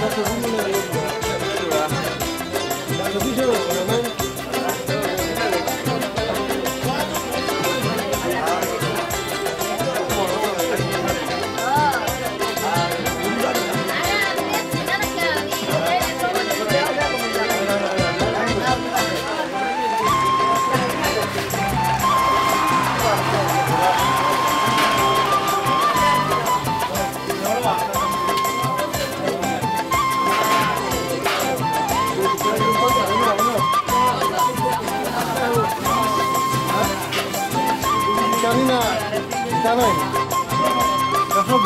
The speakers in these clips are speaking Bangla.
Obrigado a.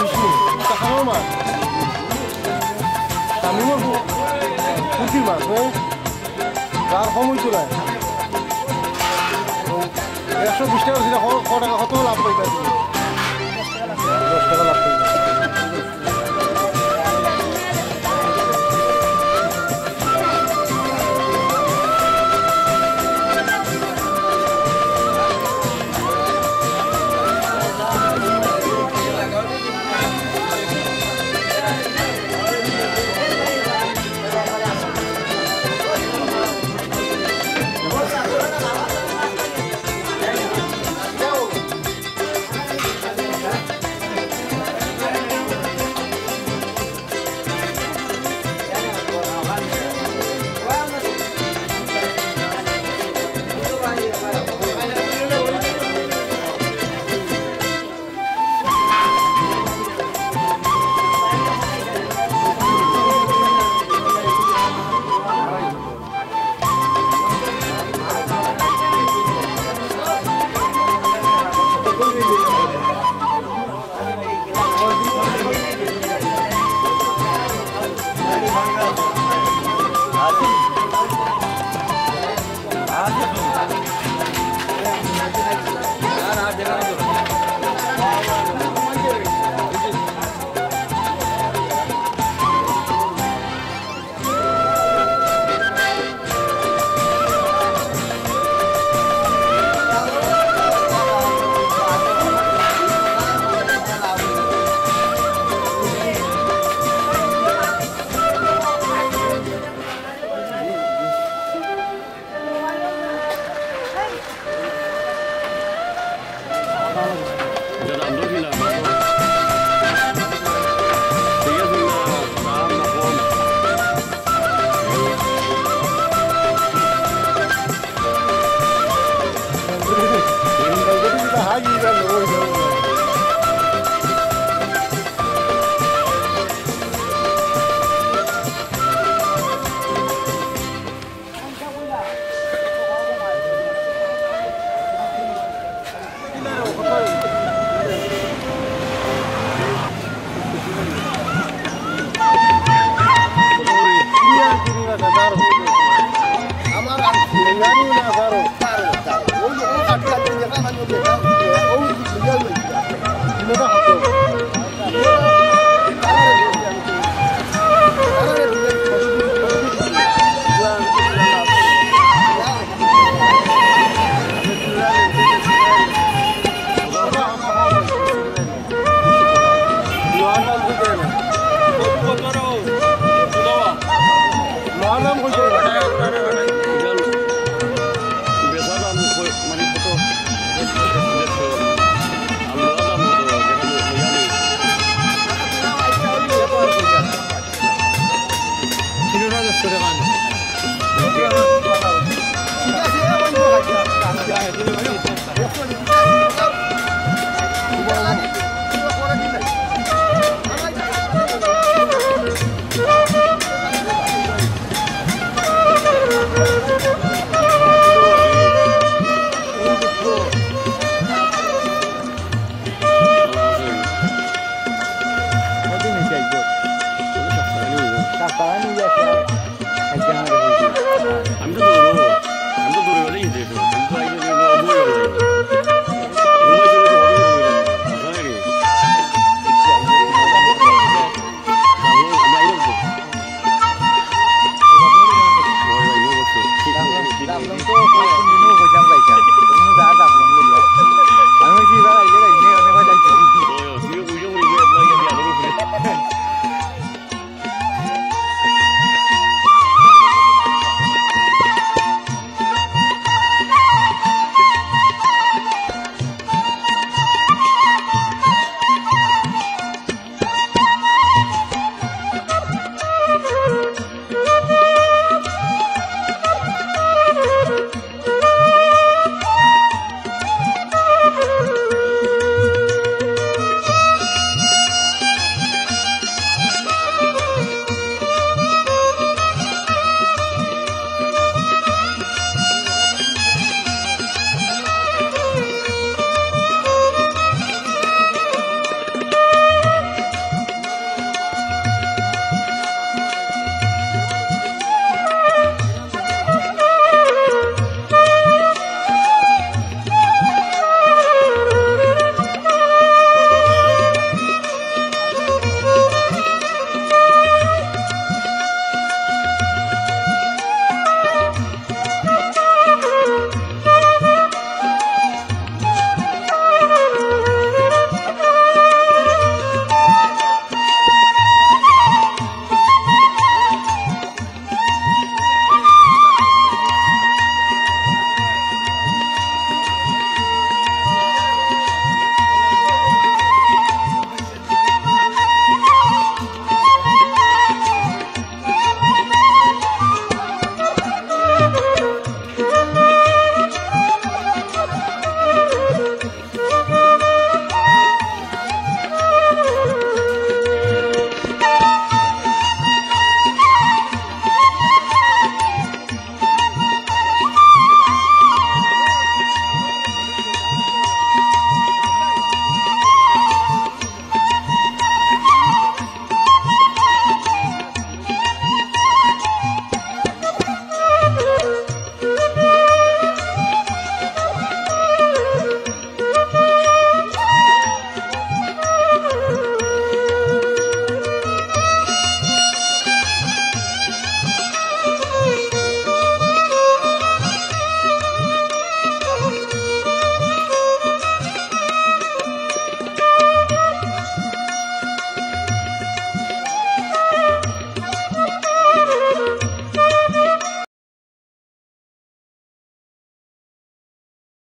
বিশ টাকাও মাছ। তামিমর পুঁটির মাছ হ্যাঁ তার সময় একশো বিশ টাকা টাকা কত লাভ পাইবা দশ টাকা লাভ